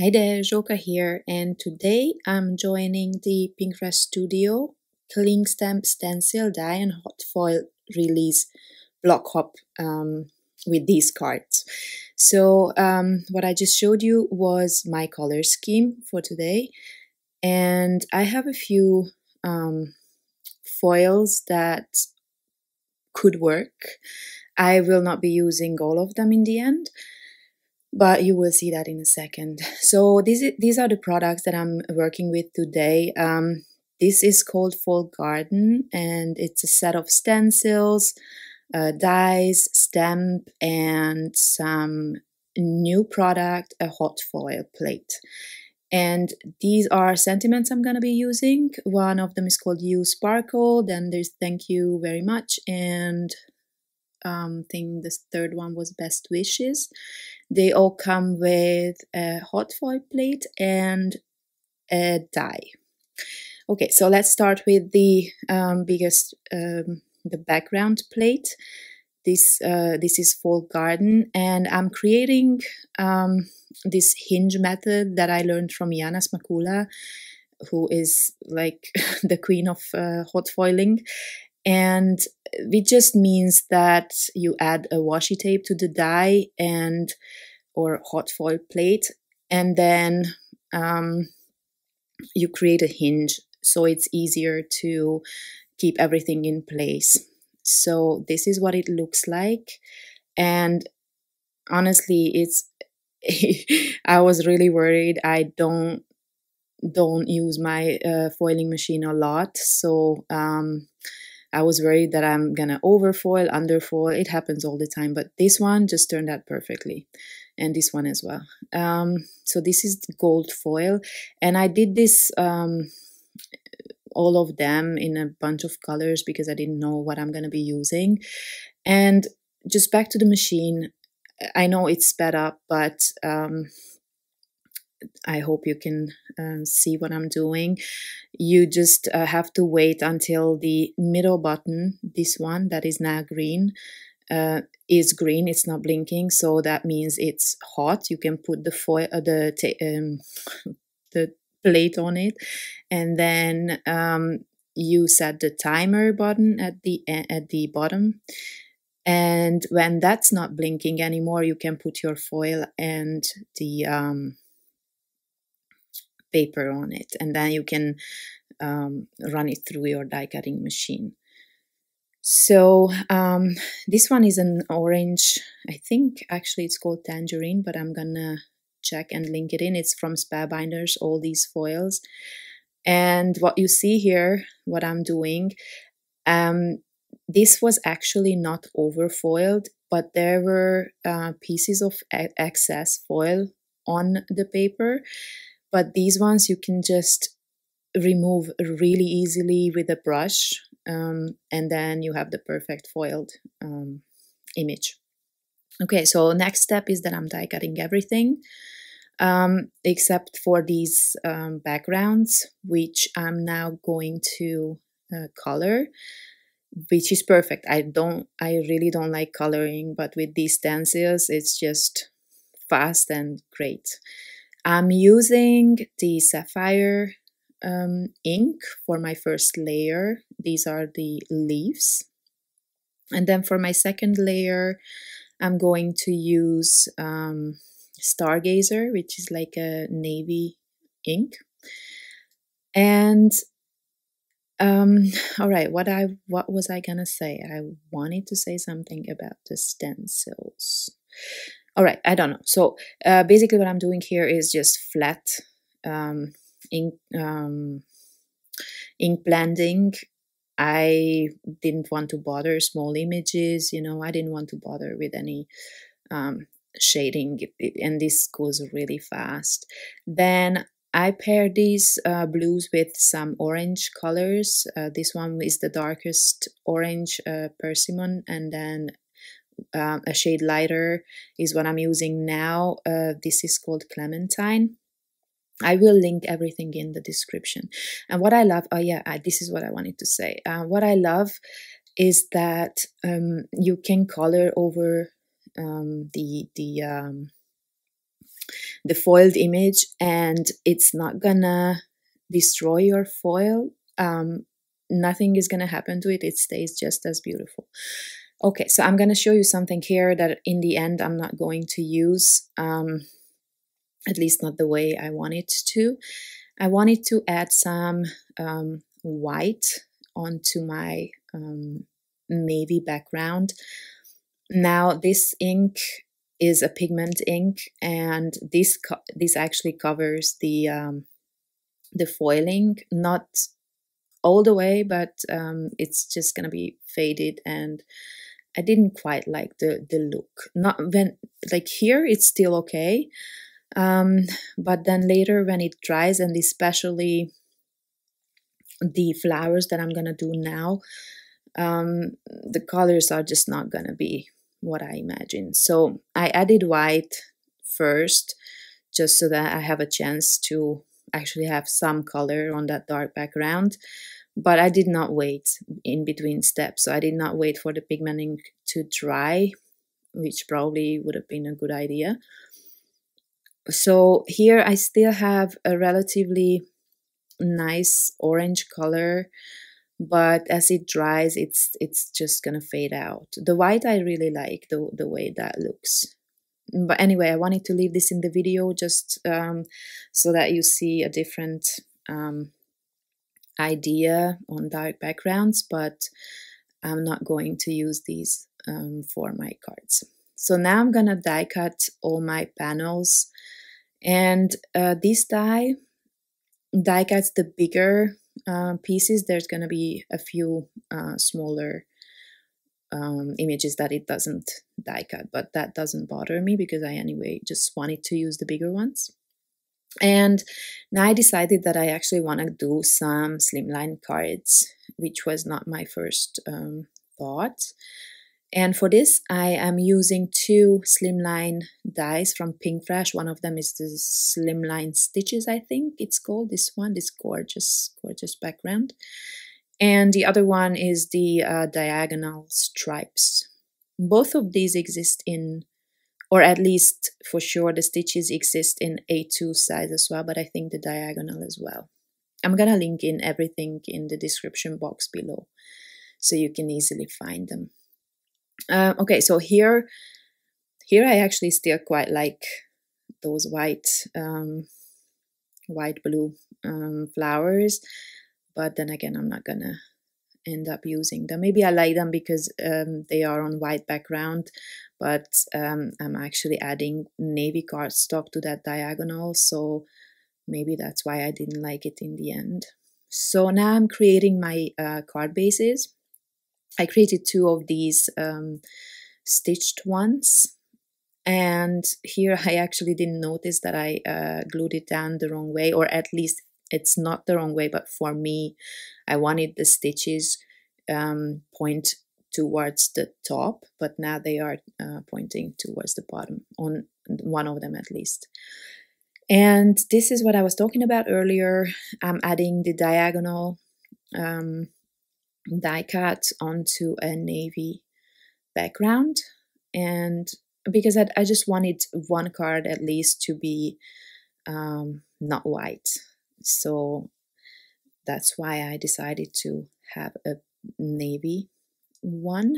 Hi there, Zsoka here, and today I'm joining the Pinkfresh Studio Cling Stamp Stencil Die and Hot Foil Release Blog Hop um, with these cards. So um, what I just showed you was my color scheme for today, and I have a few um, foils that could work. I will not be using all of them in the end but you will see that in a second. So these these are the products that I'm working with today. Um, this is called Folk Garden, and it's a set of stencils, uh, dies, stamp, and some new product, a hot foil plate. And these are sentiments I'm going to be using. One of them is called You Sparkle, then there's Thank You Very Much, and um, think the third one was Best Wishes. They all come with a hot foil plate and a die. Okay, so let's start with the um, biggest, um, the background plate. This uh, this is Folk Garden, and I'm creating um, this hinge method that I learned from Yana Smakula, who is like the queen of uh, hot foiling, and it just means that you add a washi tape to the die and or hot foil plate and then um, you create a hinge. So it's easier to keep everything in place. So this is what it looks like. And honestly it's i was really worried. I don't don't use my uh, foiling machine a lot. So um, I was worried that I'm gonna overfoil, underfoil. It happens all the time, but this one just turned out perfectly, and this one as well. Um, so this is gold foil, and I did this um, all of them in a bunch of colors because I didn't know what I'm gonna be using. And just back to the machine, I know it's sped up, but um, I hope you can uh, see what I'm doing. You just uh, have to wait until the middle button, this one that is now green, uh, is green. It's not blinking, so that means it's hot. You can put the foil, uh, the um, the plate on it, and then um, you set the timer button at the at the bottom. And when that's not blinking anymore, you can put your foil and the um, paper on it and then you can um, run it through your die cutting machine. So um, this one is an orange i think. Actually it's called tangerine but i'm gonna check and link it in. It's from Spellbinders all these foils. And what you see here what i'm doing um, this was actually not over foiled but there were uh, pieces of excess foil on the paper but these ones you can just remove really easily with a brush um, and then you have the perfect foiled um, image. Okay, so next step is that I'm die cutting everything um, except for these um, backgrounds, which I'm now going to uh, color, which is perfect. I don't, I really don't like coloring, but with these stencils, it's just fast and great. I'm using the Sapphire um, ink for my first layer. These are the leaves. And then for my second layer, I'm going to use um, Stargazer, which is like a navy ink. And um, all right, what I what was I gonna say? I wanted to say something about the stencils all right i don't know. So uh, basically what i'm doing here is just flat um, ink um, ink blending. I didn't want to bother small images you know i didn't want to bother with any um, shading. And this goes really fast. Then I pair these uh, blues with some orange colors. Uh, this one is the darkest orange uh, persimmon and then um, a shade lighter is what I'm using now. Uh, this is called Clementine. I will link everything in the description. And what I love, oh yeah, I, this is what I wanted to say. Uh, what I love is that um, you can color over um, the the um, the foiled image and it's not gonna destroy your foil um, nothing is gonna happen to it it stays just as beautiful okay so i'm gonna show you something here that in the end i'm not going to use um, at least not the way i want it to. I wanted to add some um, white onto my um, navy background. Now this ink is a pigment ink, and this this actually covers the um, the foiling, not all the way, but um, it's just gonna be faded and I didn't quite like the the look. Not when like here it's still okay, um, but then later when it dries and especially the flowers that I'm gonna do now, um, the colors are just not gonna be what I imagined. So I added white first, just so that I have a chance to actually have some color on that dark background. But I did not wait in between steps. So I did not wait for the pigmenting to dry, which probably would have been a good idea. So here I still have a relatively nice orange color but as it dries it's it's just gonna fade out the white i really like the, the way that looks but anyway i wanted to leave this in the video just um, so that you see a different um, idea on dark backgrounds but i'm not going to use these um, for my cards. So now i'm gonna die cut all my panels. And uh, this die die cuts the bigger uh, pieces, there's to be a few uh, smaller um, images that it doesn't die cut, but that doesn't bother me because I anyway just wanted to use the bigger ones. And now I decided that I actually want to do some slimline cards, which was not my first um, thought. And for this, I am using two slimline dies from Pink Pinkfresh. One of them is the slimline stitches, I think it's called. This one, this gorgeous, gorgeous background. And the other one is the uh, diagonal stripes. Both of these exist in, or at least for sure, the stitches exist in A2 size as well, but I think the diagonal as well. I'm gonna link in everything in the description box below so you can easily find them. Uh, okay, so here, here I actually still quite like those white, um, white blue um, flowers, but then again, I'm not gonna end up using them. Maybe I like them because um, they are on white background, but um, I'm actually adding navy cardstock to that diagonal, so maybe that's why I didn't like it in the end. So now I'm creating my uh, card bases. I created two of these um, stitched ones and here I actually didn't notice that I uh, glued it down the wrong way or at least it's not the wrong way but for me I wanted the stitches um, point towards the top but now they are uh, pointing towards the bottom on one of them at least. And this is what I was talking about earlier. I'm adding the diagonal um, die cut onto a navy background. And because I, I just wanted one card at least to be um, not white so that's why I decided to have a navy one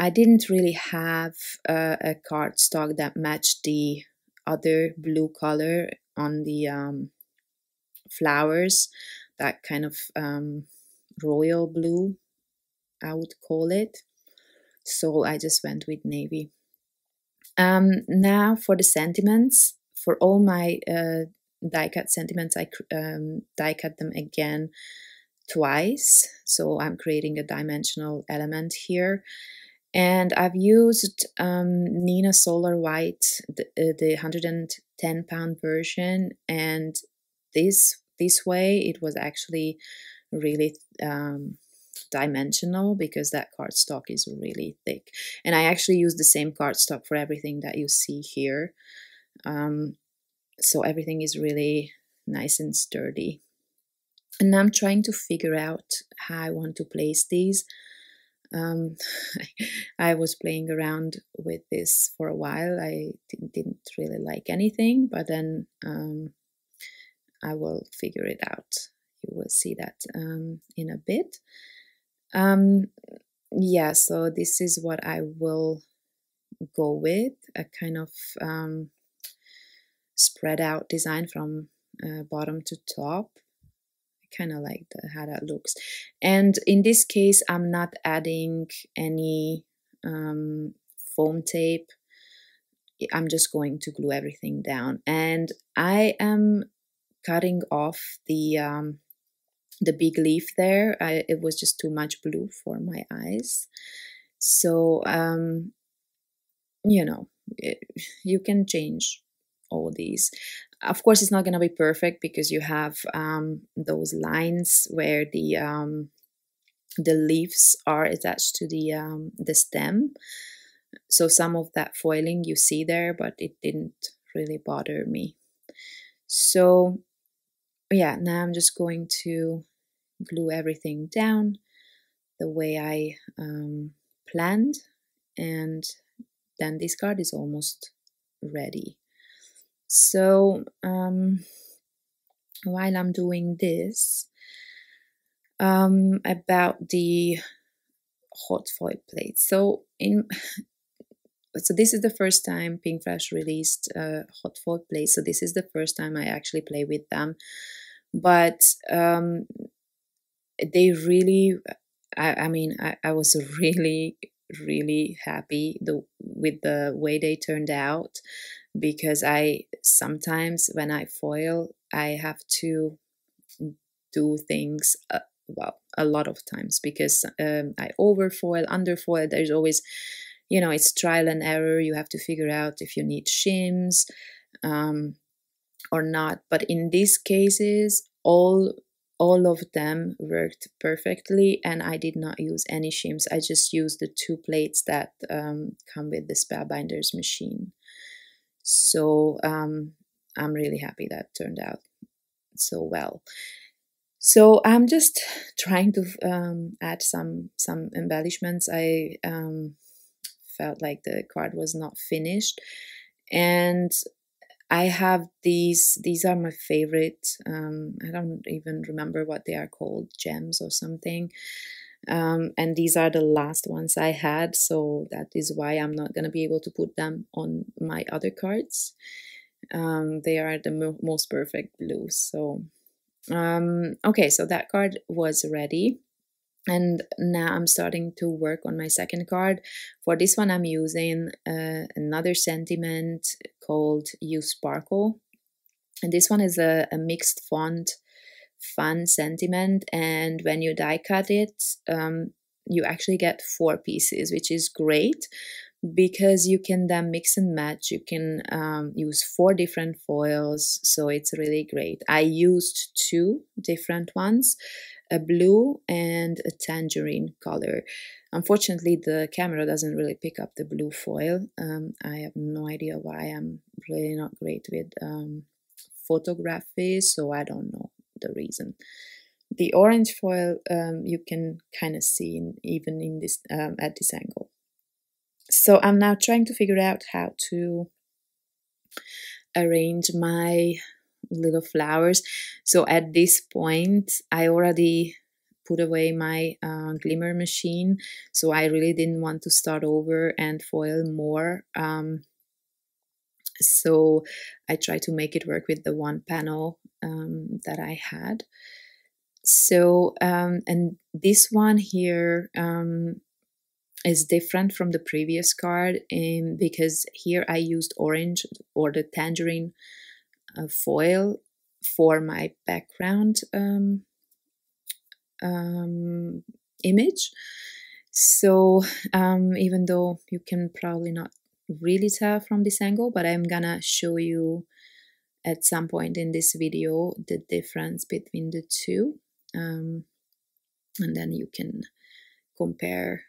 I didn't really have a, a card stock that matched the other blue color on the um, flowers that kind of um, royal blue, I would call it. So I just went with navy. Um, now for the sentiments, for all my uh, die cut sentiments, I um, die cut them again twice. So I'm creating a dimensional element here. And I've used um, Neenah Solar White, the, uh, the 110 pound version, and this this way it was actually really um, dimensional because that cardstock is really thick. And I actually use the same cardstock for everything that you see here. Um, so everything is really nice and sturdy. And I'm trying to figure out how I want to place these. um, I was playing around with this for a while. I didn't really like anything, but then um, I will figure it out. You will see that um, in a bit. Um, yeah, so this is what I will go with a kind of um, spread out design from uh, bottom to top I kind of like the, how that looks. And in this case, I'm not adding any um, foam tape. I'm just going to glue everything down. And I am cutting off the um, the big leaf there. I, it was just too much blue for my eyes. So, um, you know, it, you can change all these. Of course it's not going to be perfect because you have um, those lines where the um, the leaves are attached to the um, the stem. So some of that foiling you see there but it didn't really bother me. So yeah now i'm just going to glue everything down the way i um, planned and then this card is almost ready so um, while I'm doing this, um, about the hot foil plates. So in so this is the first time Pinkfresh released uh, hot foil plates. So this is the first time I actually play with them, but um, they really. I, I mean, I, I was really, really happy the, with the way they turned out because I sometimes when I foil, I have to do things uh, well a lot of times because um, I overfoil, underfoil. There's always, you know, it's trial and error. You have to figure out if you need shims um, or not. But in these cases, all all of them worked perfectly and I did not use any shims. I just used the two plates that um, come with the Spellbinders machine. So um, I'm really happy that turned out so well. So I'm just trying to um, add some some embellishments. I um, felt like the card was not finished, and I have these. These are my favorite. Um, I don't even remember what they are called, gems or something. Um, and these are the last ones I had, so that is why I'm not going to be able to put them on my other cards. Um, they are the mo most perfect blues. So, um, okay, so that card was ready. And now I'm starting to work on my second card. For this one, I'm using uh, another sentiment called You Sparkle. And this one is a, a mixed font fun sentiment and when you die cut it um, you actually get four pieces which is great because you can then mix and match. You can um, use four different foils so it's really great. I used two different ones a blue and a tangerine color. Unfortunately the camera doesn't really pick up the blue foil. Um, i have no idea why. I'm really not great with um, photography so i don't know the reason. The orange foil um, you can kind of see in, even in this um, at this angle. So I'm now trying to figure out how to arrange my little flowers. So at this point, I already put away my uh, glimmer machine. So I really didn't want to start over and foil more. Um, so I try to make it work with the one panel um, that I had. So, um, and this one here um, is different from the previous card in, because here I used orange or the tangerine uh, foil for my background um, um, image. So um, even though you can probably not really tell from this angle, but I'm gonna show you at some point in this video the difference between the two. Um, and then you can compare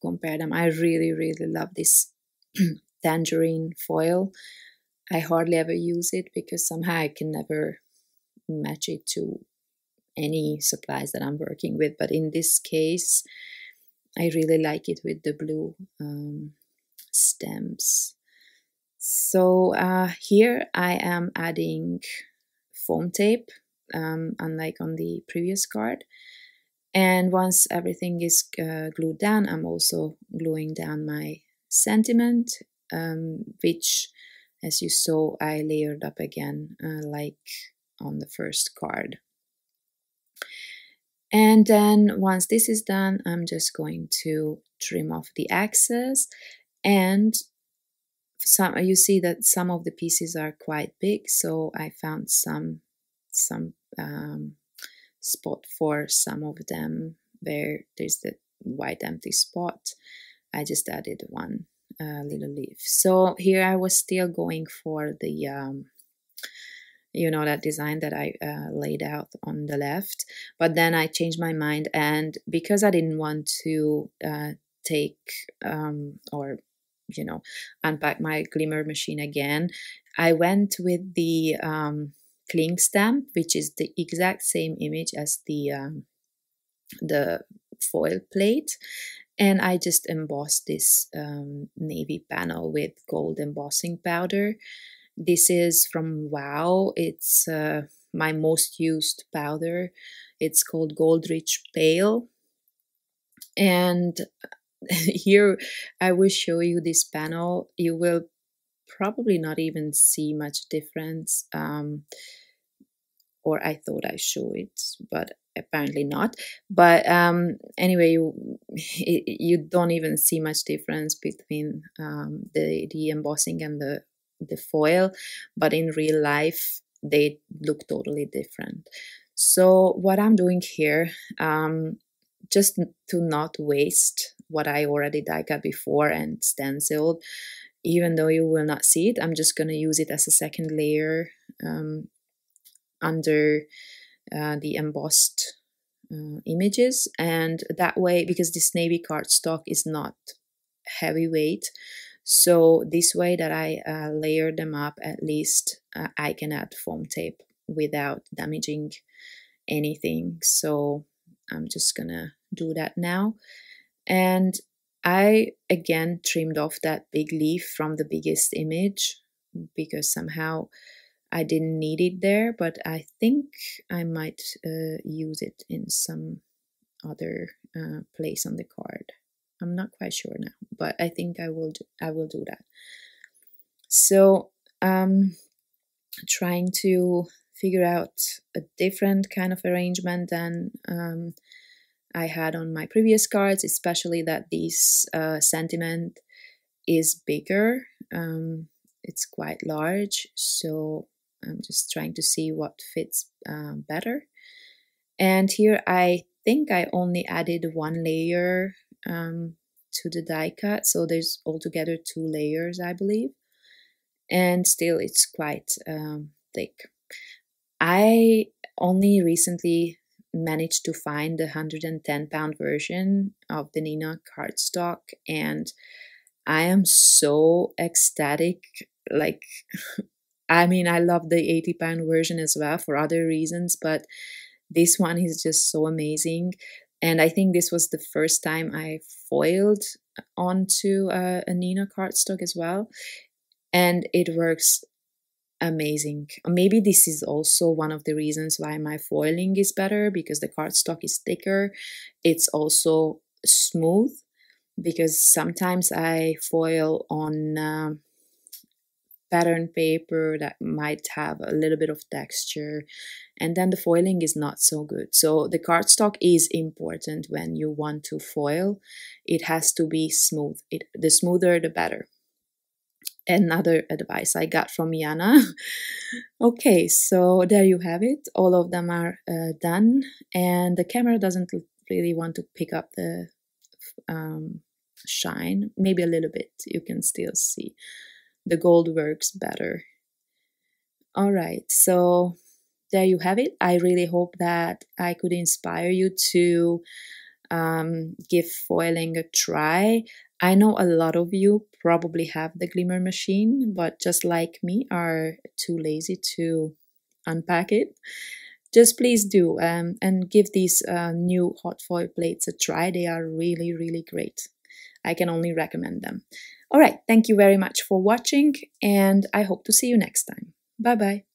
compare them. I really really love this tangerine foil. I hardly ever use it because somehow i can never match it to any supplies that i'm working with. But in this case I really like it with the blue um, stems. So uh, here I am adding foam tape, um, unlike on the previous card. And once everything is uh, glued down, I'm also gluing down my sentiment, um, which, as you saw, I layered up again, uh, like on the first card. And then once this is done, I'm just going to trim off the excess and some you see that some of the pieces are quite big so I found some some um, spot for some of them. Where there's the white empty spot. I just added one uh, little leaf. So here I was still going for the um, you know that design that I uh, laid out on the left but then I changed my mind and because I didn't want to uh, take um, or you know unpack my glimmer machine again I went with the um, cling stamp which is the exact same image as the um, the foil plate and I just embossed this um, navy panel with gold embossing powder this is from Wow. It's uh, my most used powder. It's called Gold Rich Pale. And here I will show you this panel. You will probably not even see much difference. Um, or I thought I show it, but apparently not. But um, anyway, you, you don't even see much difference between um, the the embossing and the the foil, but in real life, they look totally different. So what I'm doing here, um, just to not waste what I already die cut before and stenciled, even though you will not see it, I'm just going to use it as a second layer um, under uh, the embossed uh, images. And that way, because this navy cardstock is not heavyweight, so this way that I uh, layer them up, at least uh, I can add foam tape without damaging anything. So I'm just gonna do that now. And I again trimmed off that big leaf from the biggest image because somehow I didn't need it there, but I think I might uh, use it in some other uh, place on the card. I'm not quite sure now, but I think I will do, I will do that. So um trying to figure out a different kind of arrangement than um, I had on my previous cards, especially that this uh, sentiment is bigger. Um, it's quite large, so I'm just trying to see what fits um, better. And here I think I only added one layer um, to the die cut. So there's altogether two layers, I believe. And still, it's quite um, thick. I only recently managed to find the 110 pound version of the Neenah cardstock, and I am so ecstatic. Like, I mean, I love the 80 pound version as well for other reasons, but this one is just so amazing. And I think this was the first time I foiled onto a, a Neenah cardstock as well. And it works amazing. Maybe this is also one of the reasons why my foiling is better because the cardstock is thicker. It's also smooth because sometimes I foil on uh, pattern paper that might have a little bit of texture and then the foiling is not so good so the cardstock is important when you want to foil it has to be smooth it, the smoother the better another advice i got from yana okay so there you have it all of them are uh, done and the camera doesn't really want to pick up the um, shine maybe a little bit you can still see the gold works better. All right, so there you have it. I really hope that I could inspire you to um, give foiling a try. I know a lot of you probably have the glimmer machine, but just like me, are too lazy to unpack it. just please do um, and give these uh, new hot foil plates a try. They are really, really great. I can only recommend them. All right, thank you very much for watching, and I hope to see you next time. Bye bye.